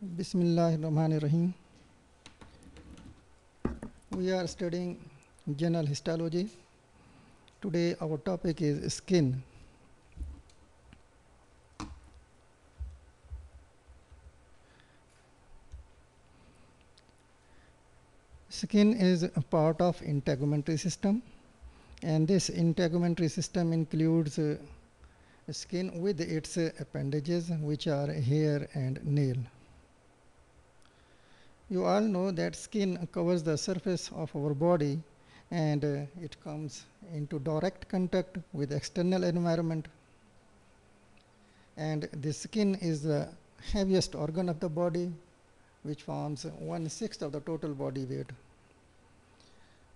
Bismillahirrahmanirrahim. We are studying general histology. Today our topic is skin. Skin is a part of integumentary system and this integumentary system includes uh, skin with its uh, appendages which are hair and nail. You all know that skin covers the surface of our body and uh, it comes into direct contact with external environment and the skin is the heaviest organ of the body which forms one sixth of the total body weight.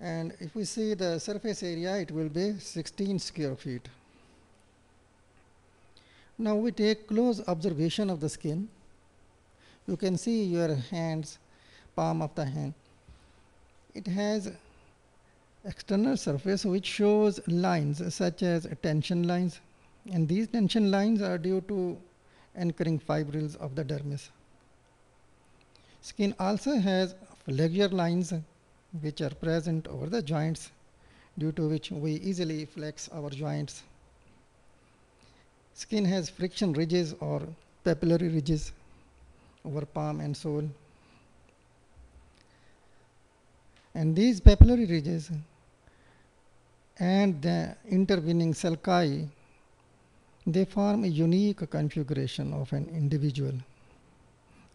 And if we see the surface area, it will be 16 square feet. Now we take close observation of the skin. You can see your hands, palm of the hand. It has external surface which shows lines such as tension lines and these tension lines are due to anchoring fibrils of the dermis. Skin also has flexure lines which are present over the joints due to which we easily flex our joints. Skin has friction ridges or papillary ridges over palm and sole. And these papillary ridges and the intervening sulci, they form a unique configuration of an individual.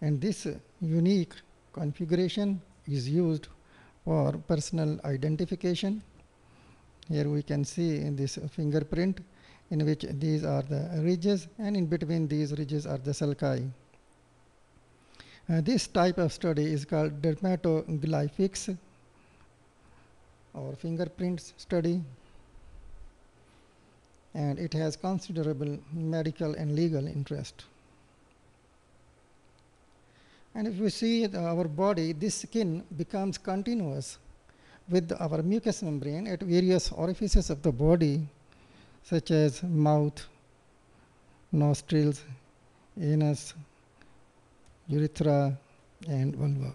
And this unique configuration is used for personal identification. Here we can see in this fingerprint in which these are the ridges and in between these ridges are the sulci. Uh, this type of study is called dermatoglyphics or fingerprints study and it has considerable medical and legal interest. And if we see our body, this skin becomes continuous with our mucous membrane at various orifices of the body, such as mouth, nostrils, anus, urethra, and vulva.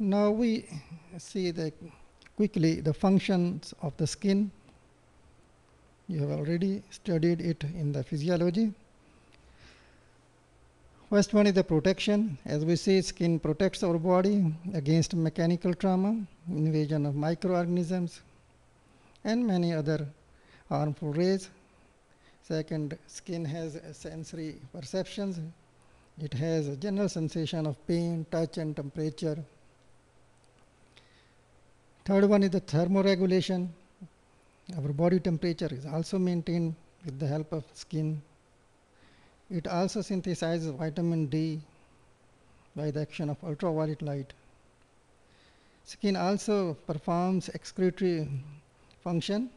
Now we see the quickly the functions of the skin. You have already studied it in the physiology. First one is the protection. As we see, skin protects our body against mechanical trauma, invasion of microorganisms, and many other harmful rays. Second, skin has sensory perceptions. It has a general sensation of pain, touch, and temperature. Third one is the thermoregulation. Our body temperature is also maintained with the help of skin. It also synthesizes vitamin D by the action of ultraviolet light. Skin also performs excretory function.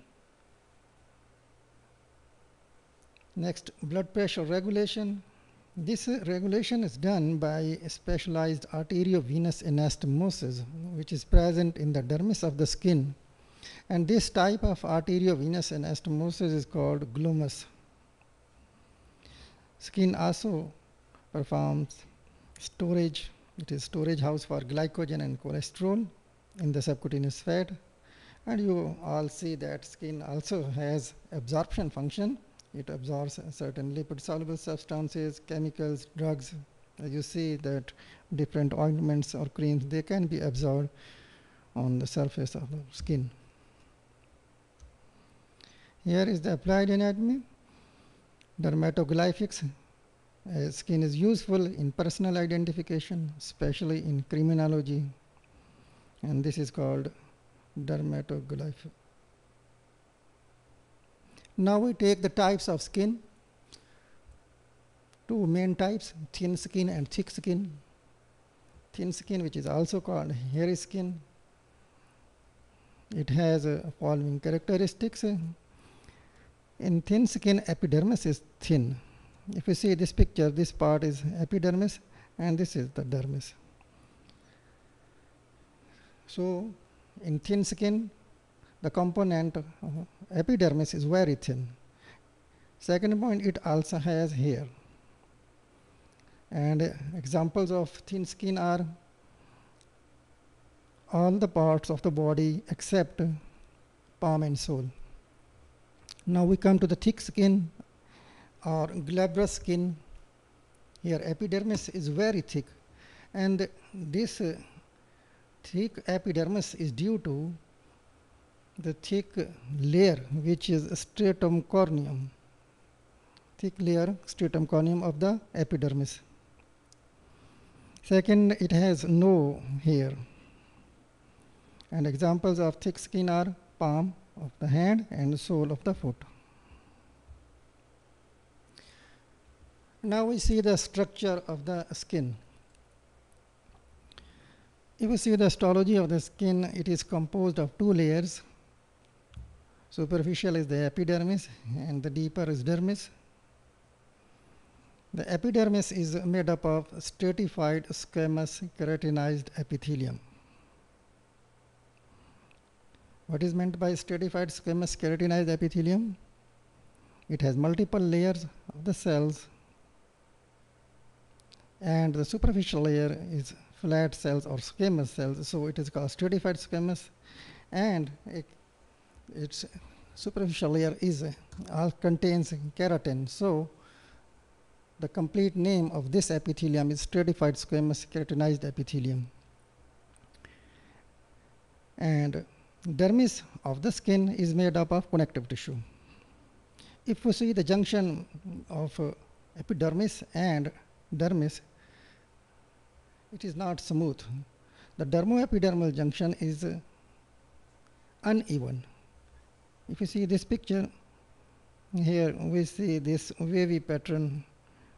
Next, blood pressure regulation. This regulation is done by specialized arteriovenous anastomosis, which is present in the dermis of the skin. And this type of arteriovenous anastomosis is called glomus. Skin also performs storage. It is storage house for glycogen and cholesterol in the subcutaneous fat. And you all see that skin also has absorption function. It absorbs certain lipid soluble substances, chemicals, drugs. You see that different ointments or creams, they can be absorbed on the surface of the skin. Here is the applied anatomy. Dermatoglyphics. Uh, skin is useful in personal identification, especially in criminology. And this is called dermatoglyph. Now we take the types of skin. Two main types, thin skin and thick skin. Thin skin, which is also called hairy skin. It has uh, following characteristics. In thin skin, epidermis is thin. If you see this picture, this part is epidermis and this is the dermis. So, in thin skin, the component of epidermis is very thin. Second point, it also has hair. And uh, examples of thin skin are all the parts of the body except palm and sole. Now we come to the thick skin or glabrous skin. Here epidermis is very thick and this uh, thick epidermis is due to the thick layer which is stratum corneum thick layer stratum corneum of the epidermis second it has no hair and examples of thick skin are palm of the hand and sole of the foot. Now we see the structure of the skin. If you see the histology of the skin, it is composed of two layers. Superficial is the epidermis and the deeper is dermis. The epidermis is made up of stratified squamous keratinized epithelium. What is meant by stratified squamous keratinized epithelium? It has multiple layers of the cells and the superficial layer is flat cells or squamous cells. So it is called stratified squamous and it, its superficial layer is uh, contains keratin. So the complete name of this epithelium is stratified squamous keratinized epithelium. And dermis of the skin is made up of connective tissue. If we see the junction of uh, epidermis and dermis, it is not smooth. The dermoepidermal junction is uh, uneven. If you see this picture, here we see this wavy pattern.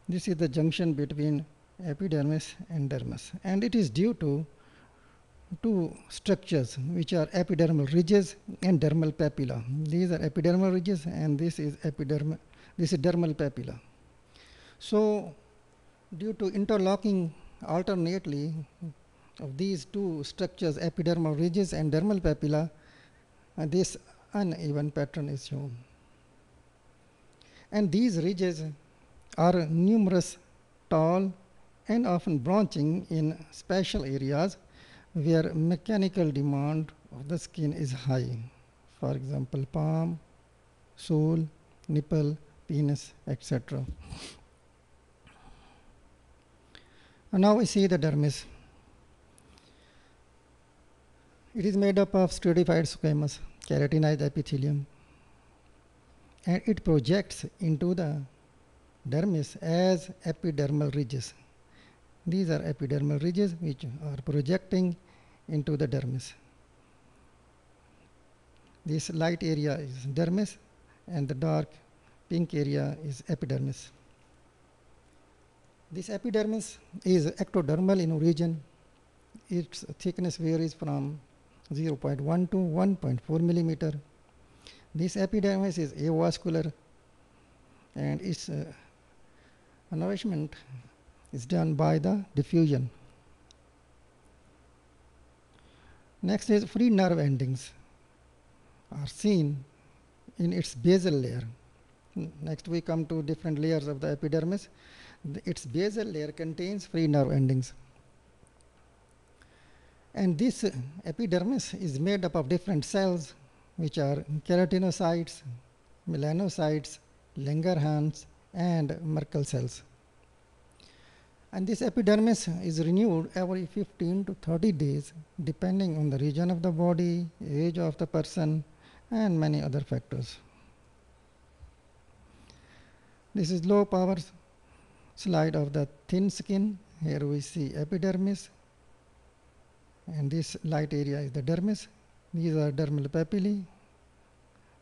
This is the junction between epidermis and dermis, and it is due to two structures which are epidermal ridges and dermal papilla. These are epidermal ridges and this is epidermal, this is dermal papilla. So due to interlocking alternately of these two structures, epidermal ridges and dermal papilla, uh, this uneven pattern is shown. And these ridges are numerous, tall, and often branching in special areas where mechanical demand of the skin is high. For example, palm, sole, nipple, penis, etc. Now we see the dermis. It is made up of stratified squamous keratinized epithelium and it projects into the dermis as epidermal ridges. These are epidermal ridges which are projecting into the dermis. This light area is dermis and the dark pink area is epidermis. This epidermis is ectodermal in origin. Its thickness varies from 0.1 to 1.4 millimeter. This epidermis is avascular and its uh, nourishment is done by the diffusion. Next is free nerve endings are seen in its basal layer. Next we come to different layers of the epidermis. The, its basal layer contains free nerve endings. And this epidermis is made up of different cells which are keratinocytes, melanocytes, Langerhans, and Merkel cells. And this epidermis is renewed every 15 to 30 days depending on the region of the body, age of the person and many other factors. This is low power slide of the thin skin. Here we see epidermis and this light area is the dermis. These are dermal papillae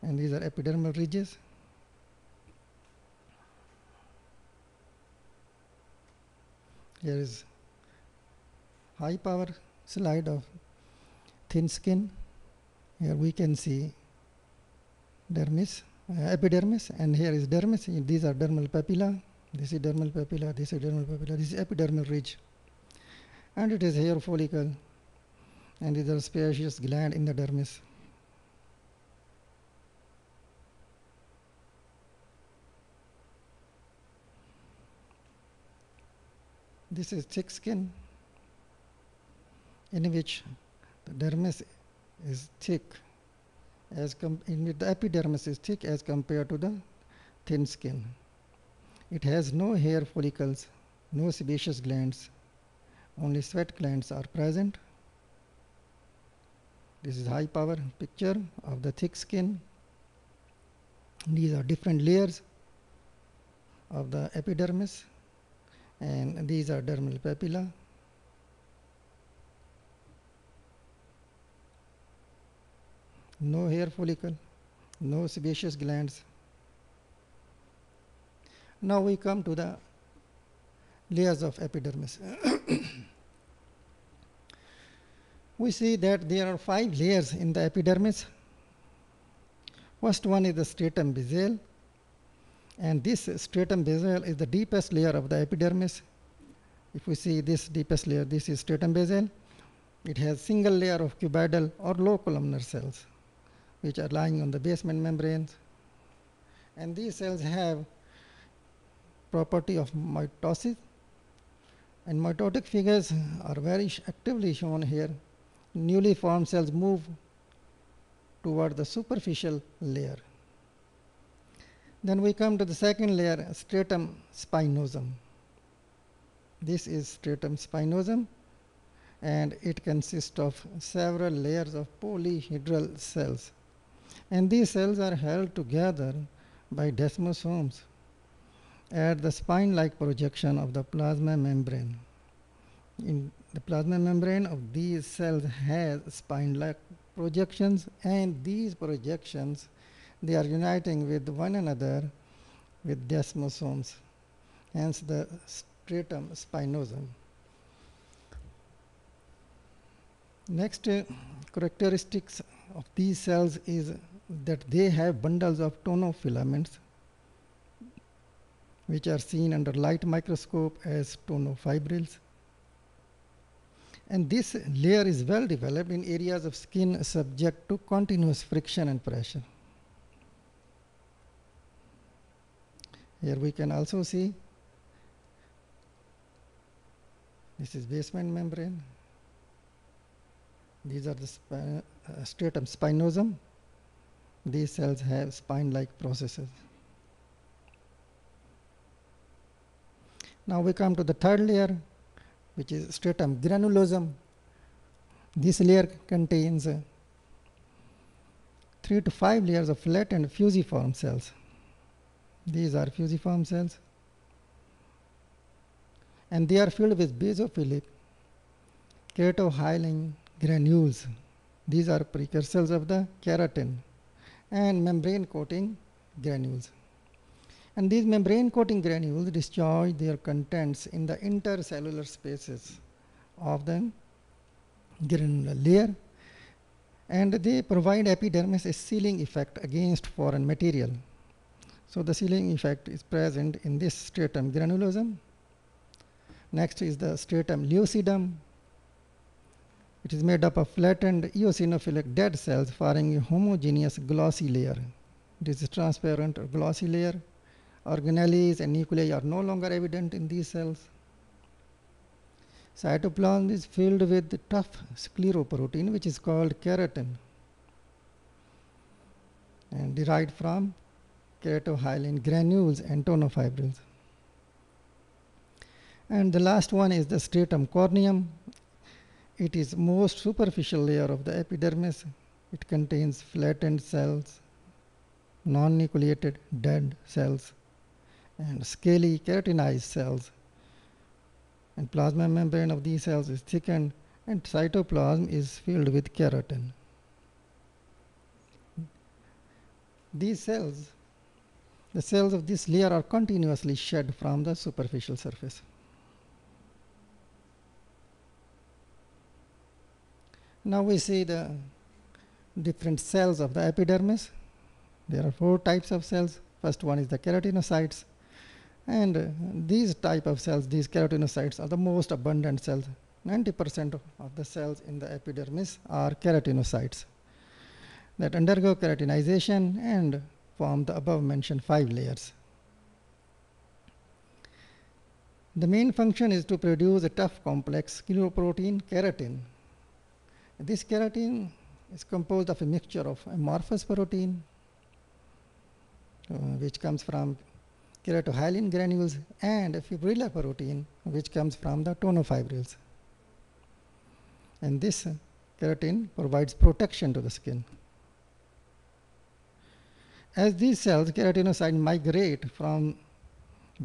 and these are epidermal ridges. Here is high power slide of thin skin. Here we can see dermis, uh, epidermis, and here is dermis. These are dermal papilla. This is dermal papilla. This is dermal papilla. This is epidermal ridge, and it is hair follicle, and these are sebaceous gland in the dermis. This is thick skin in which the dermis is thick as in which the epidermis is thick as compared to the thin skin. It has no hair follicles, no sebaceous glands, only sweat glands are present. This is high power picture of the thick skin. These are different layers of the epidermis and these are dermal papilla. No hair follicle, no sebaceous glands. Now we come to the layers of epidermis. we see that there are five layers in the epidermis. First one is the stratum basale, and this stratum basale is the deepest layer of the epidermis. If we see this deepest layer, this is stratum basale. It has single layer of cuboidal or low columnar cells, which are lying on the basement membranes. And these cells have property of mitosis and mitotic figures are very actively shown here. Newly formed cells move toward the superficial layer. Then we come to the second layer, stratum spinosum. This is stratum spinosum and it consists of several layers of polyhedral cells. And these cells are held together by desmosomes at the spine-like projection of the plasma membrane. In the plasma membrane of these cells has spine-like projections and these projections they are uniting with one another with desmosomes, hence the stratum spinosum. Next uh, characteristics of these cells is that they have bundles of tonofilaments which are seen under light microscope as tonofibrils. And this layer is well developed in areas of skin subject to continuous friction and pressure. Here we can also see this is basement membrane. These are the spi- uh, stratum spinosum. These cells have spine-like processes. Now we come to the third layer, which is stratum granulosum. This layer contains uh, three to five layers of flat and fusiform cells. These are fusiform cells, and they are filled with basophilic keratohyalin granules. These are precursors of the keratin and membrane coating granules. And these membrane coating granules discharge their contents in the intercellular spaces of the granular layer and they provide epidermis a sealing effect against foreign material. So the sealing effect is present in this stratum granulosum. Next is the stratum lucidum. It is made up of flattened eosinophilic dead cells forming a homogeneous glossy layer. This is transparent or glossy layer. Organelles and nuclei are no longer evident in these cells. Cytoplasm is filled with tough scleroprotein which is called keratin and derived from keratohyalin granules and tonofibrils. And the last one is the stratum corneum. It is most superficial layer of the epidermis. It contains flattened cells, non-nucleated dead cells, and scaly keratinized cells. And plasma membrane of these cells is thickened and cytoplasm is filled with keratin. These cells, the cells of this layer are continuously shed from the superficial surface. Now we see the different cells of the epidermis. There are four types of cells. First one is the keratinocytes. And uh, these type of cells, these keratinocytes are the most abundant cells. 90% of, of the cells in the epidermis are keratinocytes that undergo keratinization and form the above mentioned five layers. The main function is to produce a tough complex protein keratin. This keratin is composed of a mixture of amorphous protein, uh, which comes from keratohyalin granules, and a fibrillar protein, which comes from the tonofibrils. And this keratin provides protection to the skin. As these cells, keratinocytes migrate from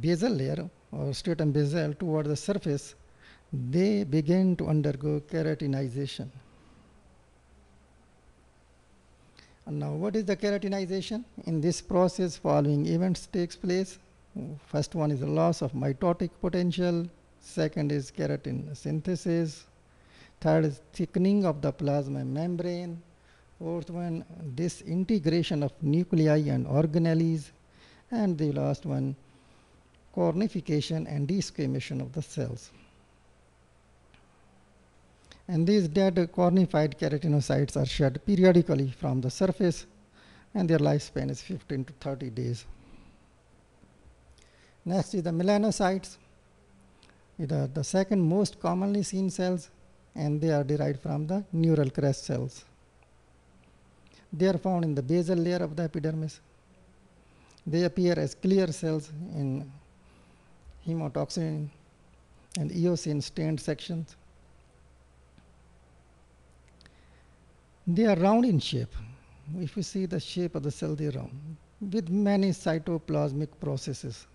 basal layer or stratum basal toward the surface, they begin to undergo keratinization. And now what is the keratinization? In this process, following events takes place. First one is the loss of mitotic potential. Second is keratin synthesis. Third is thickening of the plasma membrane. Fourth one, disintegration of nuclei and organelles. And the last one, cornification and desquamation of the cells. And these dead cornified keratinocytes are shed periodically from the surface and their lifespan is 15 to 30 days. Next is the melanocytes. The, the second most commonly seen cells and they are derived from the neural crest cells. They are found in the basal layer of the epidermis. They appear as clear cells in hematoxylin and eosin stained sections. They are round in shape. If you see the shape of the cell, they are round with many cytoplasmic processes.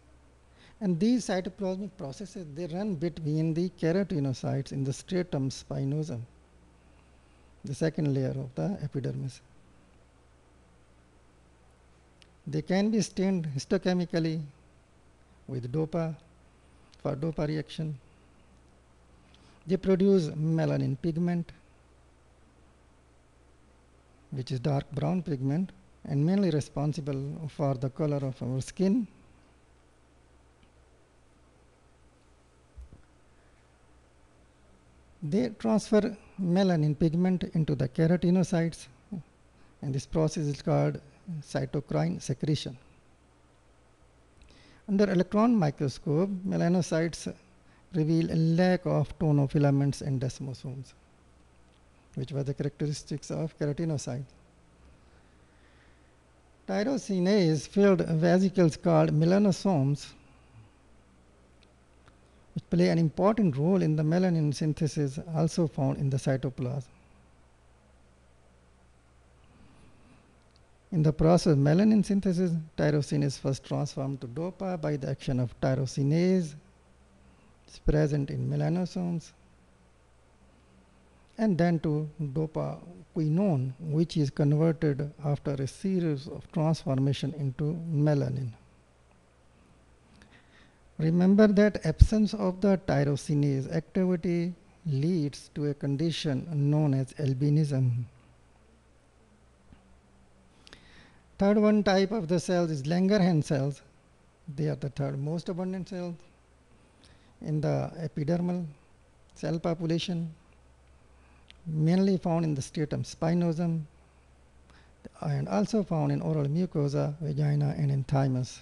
And these cytoplasmic processes, they run between the keratinocytes in the stratum spinosum, the second layer of the epidermis. They can be stained histochemically with DOPA for DOPA reaction. They produce melanin pigment, which is dark brown pigment and mainly responsible for the color of our skin. They transfer melanin pigment into the keratinocytes and this process is called cytocrine secretion. Under electron microscope, melanocytes reveal a lack of tonofilaments and desmosomes, which were the characteristics of keratinocytes. Tyrosinase filled vesicles called melanosomes, which play an important role in the melanin synthesis, also found in the cytoplasm. In the process melanin synthesis, tyrosine is first transformed to DOPA by the action of tyrosinase. It's present in melanosomes. And then to DOPA quinone, which is converted after a series of transformation into melanin. Remember that absence of the tyrosinase activity leads to a condition known as albinism. Third one type of the cells is Langerhans cells. They are the third most abundant cells in the epidermal cell population, mainly found in the stratum spinosum and also found in oral mucosa, vagina and in thymus.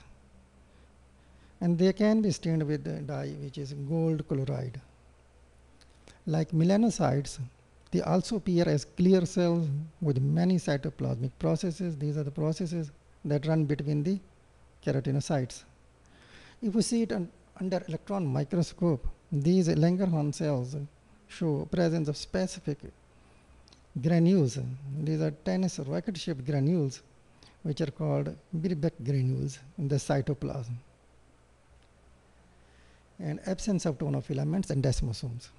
And they can be stained with the dye which is gold chloride. Like melanocytes, they also appear as clear cells with many cytoplasmic processes. These are the processes that run between the keratinocytes. If we see it un under electron microscope, these Langerhans cells show presence of specific granules. These are tennis racket-shaped granules, which are called Birbeck granules in the cytoplasm. And absence of tonofilaments and desmosomes.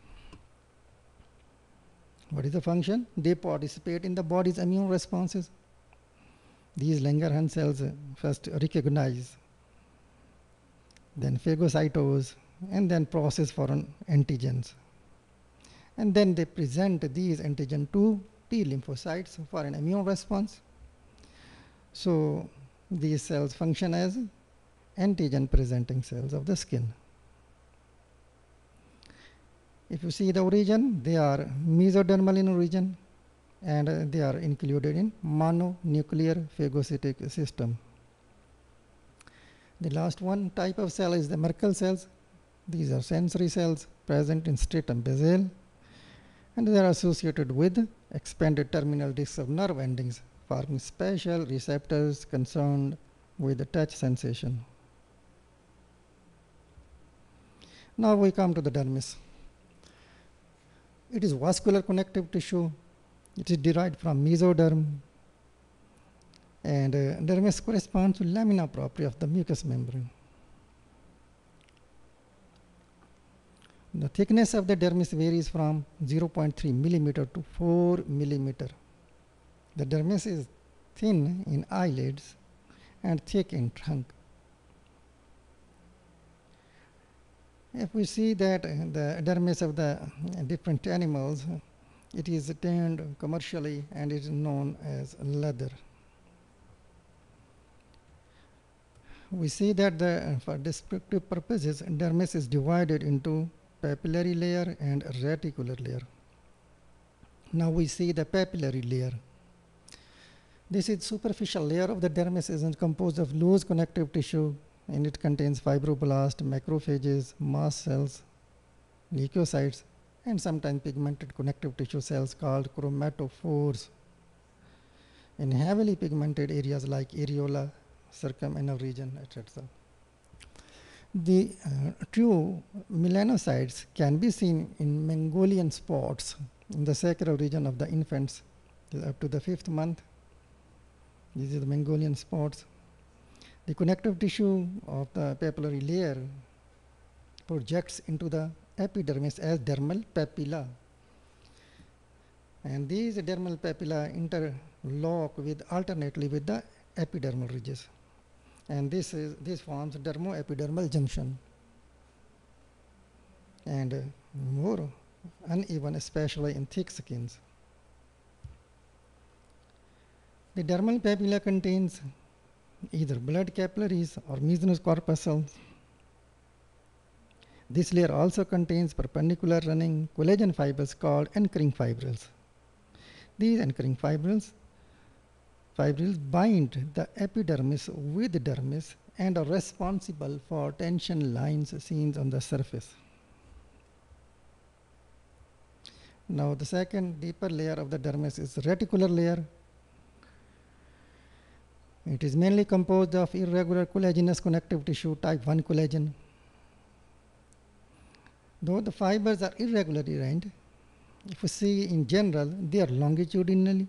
What is the function? They participate in the body's immune responses. These Langerhans cells uh, first recognize, then phagocytose, and then process foreign antigens. And then they present these antigen to T lymphocytes for an immune response. So these cells function as antigen presenting cells of the skin. If you see the origin, they are mesodermal in origin and uh, they are included in mononuclear phagocytic system. The last one type of cell is the Merkel cells. These are sensory cells present in stratum basale and they are associated with expanded terminal discs of nerve endings forming special receptors concerned with the touch sensation. Now we come to the dermis. It is vascular connective tissue. It is derived from mesoderm. And uh, dermis corresponds to lamina propria of the mucous membrane. The thickness of the dermis varies from 0.3 millimeter to 4 millimeter. The dermis is thin in eyelids and thick in trunk. If we see that uh, the dermis of the uh, different animals, it is tanned commercially and is known as leather. We see that the, uh, for descriptive purposes, dermis is divided into papillary layer and reticular layer. Now we see the papillary layer. This is superficial layer of the dermis is composed of loose connective tissue and it contains fibroblast, macrophages, mast cells, leukocytes, and sometimes pigmented connective tissue cells called chromatophores. In heavily pigmented areas like areola, circumanal region, etc. The uh, true melanocytes can be seen in Mongolian spots in the sacral region of the infants up to the fifth month these are the Mongolian spots. The connective tissue of the papillary layer projects into the epidermis as dermal papilla. And these dermal papilla interlock with alternately with the epidermal ridges. And this is this forms dermoepidermal junction. And uh, more uneven, especially in thick skins. The dermal papilla contains either blood capillaries or Meissner's corpuscles. This layer also contains perpendicular running collagen fibers called anchoring fibrils. These anchoring fibrils, fibrils bind the epidermis with the dermis and are responsible for tension lines seen on the surface. Now the second deeper layer of the dermis is reticular layer it is mainly composed of irregular collagenous connective tissue type 1 collagen. Though the fibers are irregularly arranged, if we see in general, they are longitudinally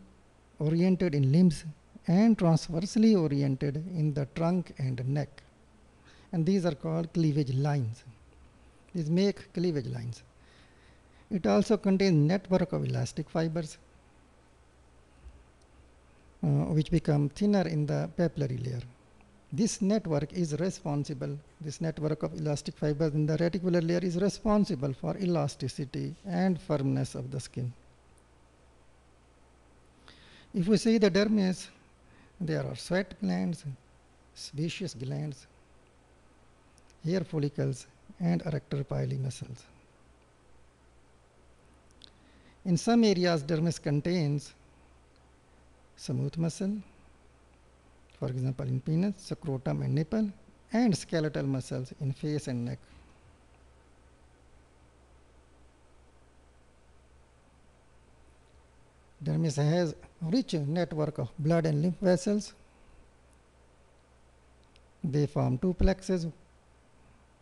oriented in limbs and transversely oriented in the trunk and neck. And these are called cleavage lines. These make cleavage lines. It also contains network of elastic fibers Uh, which become thinner in the papillary layer. This network is responsible, this network of elastic fibers in the reticular layer is responsible for elasticity and firmness of the skin. If we see the dermis, there are sweat glands, sebaceous glands, hair follicles, and arrector pili muscles. In some areas, dermis contains smooth muscle, for example in penis, scrotum and nipple, and skeletal muscles in face and neck. Dermis has rich network of blood and lymph vessels. They form two plexus.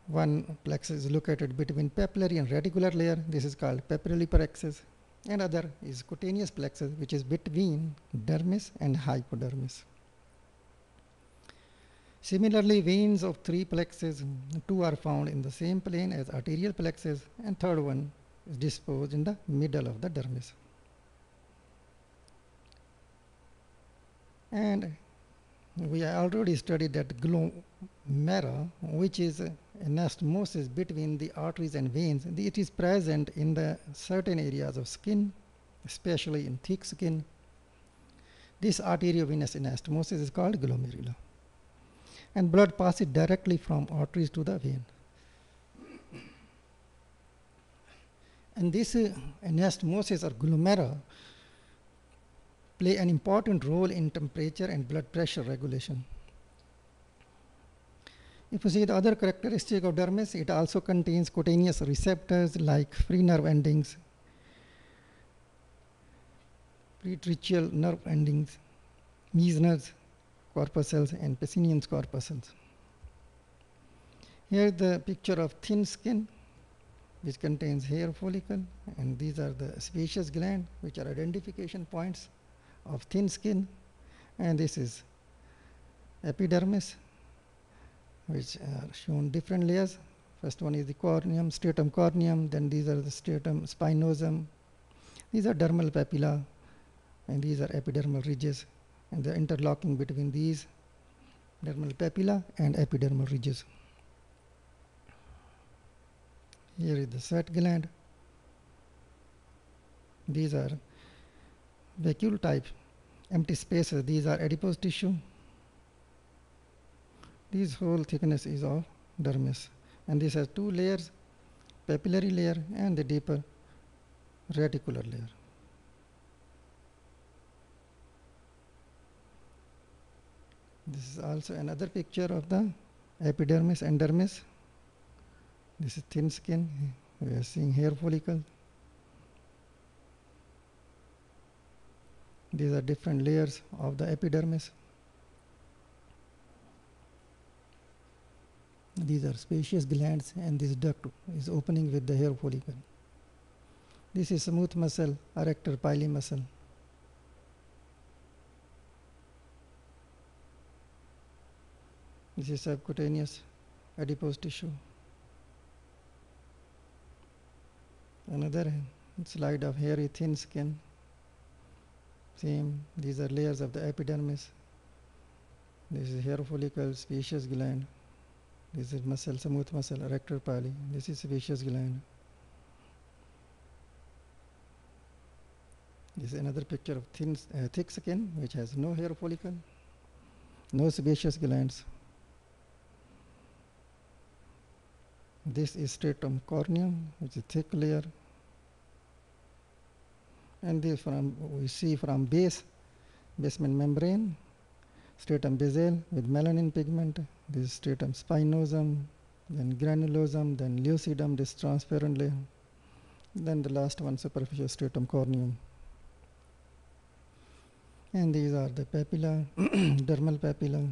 One plexus is located between papillary and reticular layer. This is called papillary plexus and other is cutaneous plexus which is between dermis and hypodermis. Similarly, veins of three plexus, two are found in the same plane as arterial plexus and third one is disposed in the middle of the dermis. And we already studied that glomera, which is anastomosis between the arteries and veins, it is present in the certain areas of skin, especially in thick skin. This arteriovenous anastomosis is called glomerula. And blood passes directly from arteries to the vein. And this uh, anastomosis or glomera play an important role in temperature and blood pressure regulation. If you see the other characteristic of dermis, it also contains cutaneous receptors like free nerve endings, peritrichial nerve endings, Meissner's corpuscles, and Pacinian's corpuscles. Here the picture of thin skin which contains hair follicle and these are the sebaceous gland which are identification points of thin skin and this is epidermis which are shown different layers. First one is the corneum, stratum corneum, then these are the stratum spinosum. These are dermal papilla and these are epidermal ridges and the interlocking between these dermal papilla and epidermal ridges. Here is the sweat gland. These are vacuole type empty spaces. These are adipose tissue. This whole thickness is of dermis. And this has two layers, papillary layer and the deeper reticular layer. This is also another picture of the epidermis and dermis. This is thin skin. We are seeing hair follicle. These are different layers of the epidermis. These are sebaceous glands and this duct is opening with the hair follicle. This is smooth muscle, arrector pili muscle. This is subcutaneous adipose tissue. Another slide of hairy thin skin. Same, these are layers of the epidermis. This is hair follicle, sebaceous gland. This is muscle, smooth muscle, arrector pili. This is sebaceous gland. This is another picture of thin, uh, thick skin which has no hair follicle, no sebaceous glands. This is stratum corneum, which is thick layer and this from we see from base basement membrane stratum basale with melanin pigment this stratum spinosum then granulosum then lucidum this transparent layer then the last one superficial stratum corneum. And these are the papilla dermal papilla.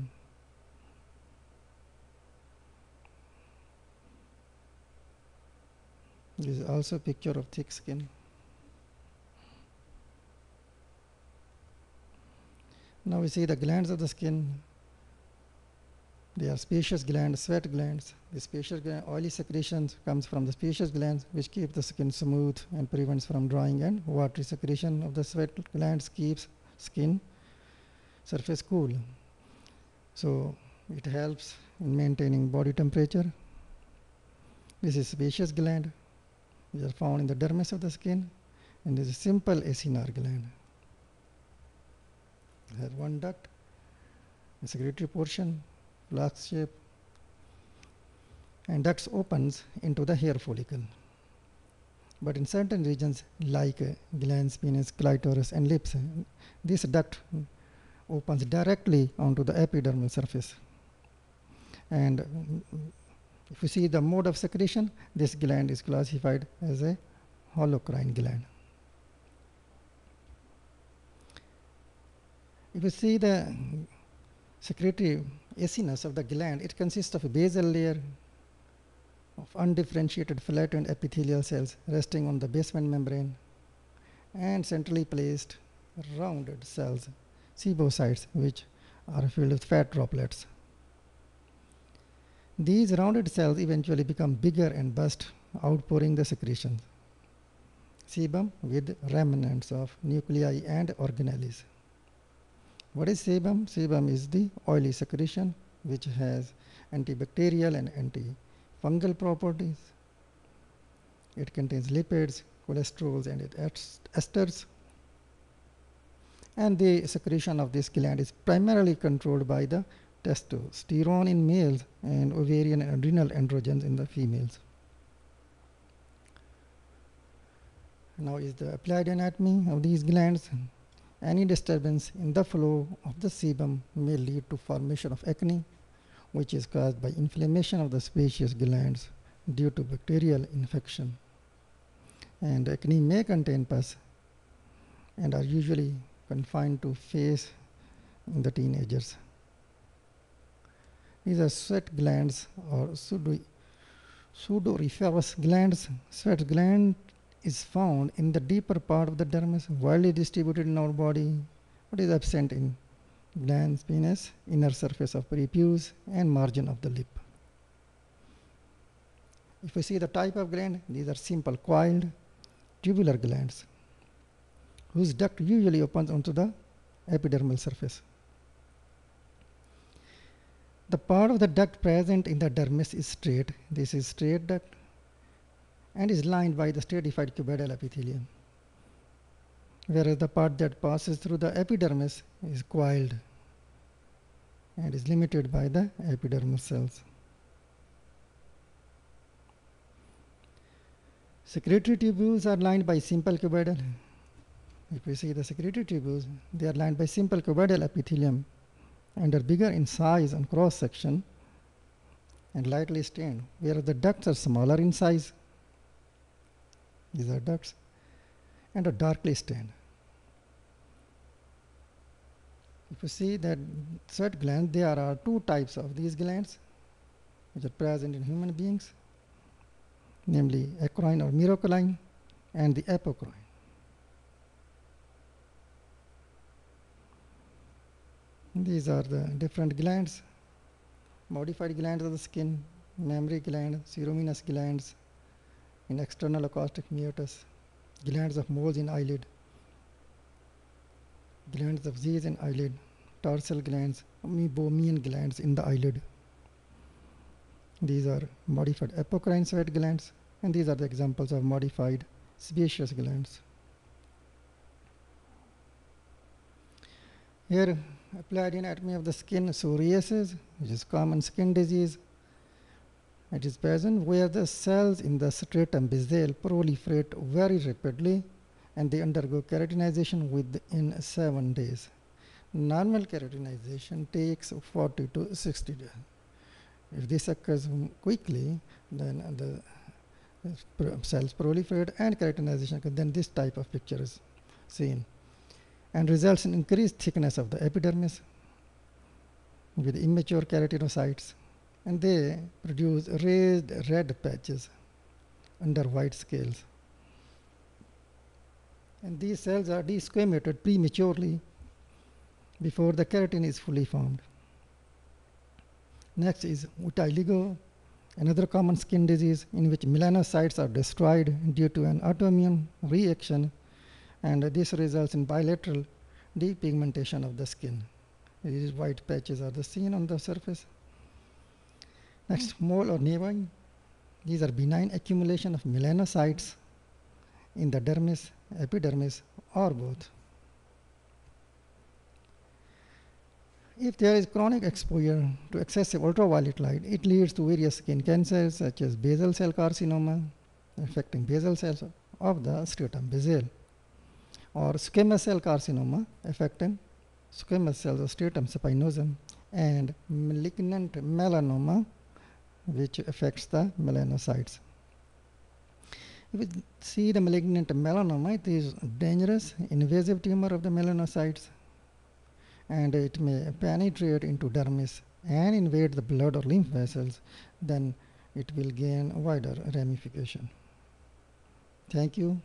This is also a picture of thick skin. Now we see the glands of the skin. They are sebaceous glands, sweat glands. The sebaceous gland, oily secretions comes from the sebaceous glands which keep the skin smooth and prevents from drying and watery secretion of the sweat glands keeps skin surface cool. So it helps in maintaining body temperature. This is sebaceous gland which are found in the dermis of the skin and this is simple acinar gland It has one duct, a secretory portion, flask shape, and ducts opens into the hair follicle. But in certain regions like uh, penis, clitoris, and lips, this duct opens directly onto the epidermal surface. And if you see the mode of secretion, this gland is classified as a holocrine gland. If you see the secretory acinus of the gland, it consists of a basal layer of undifferentiated flattened epithelial cells resting on the basement membrane and centrally placed rounded cells, sebocytes, which are filled with fat droplets. These rounded cells eventually become bigger and burst, outpouring the secretions. Sebum with remnants of nuclei and organelles. What is sebum? Sebum is the oily secretion which has antibacterial and antifungal properties. It contains lipids, cholesterols, and it esters. And the secretion of this gland is primarily controlled by the testosterone in males and ovarian and adrenal androgens in the females. Now is the applied anatomy of these glands. Any disturbance in the flow of the sebum may lead to formation of acne which is caused by inflammation of the sebaceous glands due to bacterial infection. And acne may contain pus and are usually confined to face in the teenagers. These are sweat glands or pseudo glands. Sweat gland is found in the deeper part of the dermis, widely distributed in our body, but is absent in glans, penis, inner surface of prepuce, and margin of the lip. If we see the type of gland, these are simple coiled tubular glands whose duct usually opens onto the epidermal surface. The part of the duct present in the dermis is straight. This is straight duct and is lined by the stratified cuboidal epithelium. Whereas the part that passes through the epidermis is coiled and is limited by the epidermal cells. Secretory tubules are lined by simple cuboidal. If we see the secretory tubules, they are lined by simple cuboidal epithelium and are bigger in size and cross section and lightly stained, whereas the ducts are smaller in size. These are ducts and are darkly stained. If you see that sweat gland, there are two types of these glands which are present in human beings, namely eccrine or merocrine and the apocrine. These are the different glands, modified glands of the skin, mammary gland, ceruminous glands, in external acoustic meatus, glands of Moll in eyelid, glands of Zeiss in eyelid, tarsal glands, meibomian glands in the eyelid. These are modified apocrine sweat glands, and these are the examples of modified sebaceous glands. Here applied anatomy of the skin psoriasis, which is common skin disease. It is present where the cells in the stratum basale proliferate very rapidly and they undergo keratinization within 7 days. Normal keratinization takes 40 to 60 days. If this occurs quickly, then the cells proliferate and keratinization, then this type of picture is seen and results in increased thickness of the epidermis with immature keratinocytes and they produce raised red patches under white scales. And these cells are desquamated prematurely before the keratin is fully formed. Next is vitiligo, another common skin disease in which melanocytes are destroyed due to an autoimmune reaction and this results in bilateral depigmentation of the skin. These white patches are the seen on the surface. Next, mole or nevi. These are benign accumulation of melanocytes in the dermis, epidermis, or both. If there is chronic exposure to excessive ultraviolet light, it leads to various skin cancers such as basal cell carcinoma, affecting basal cells of the stratum basale or squamous cell carcinoma affecting squamous cells of stratum spinosum and malignant melanoma which affects the melanocytes. If we see the malignant melanoma, it is dangerous invasive tumor of the melanocytes and it may penetrate into dermis and invade the blood or lymph vessels, then it will gain wider ramification. Thank you.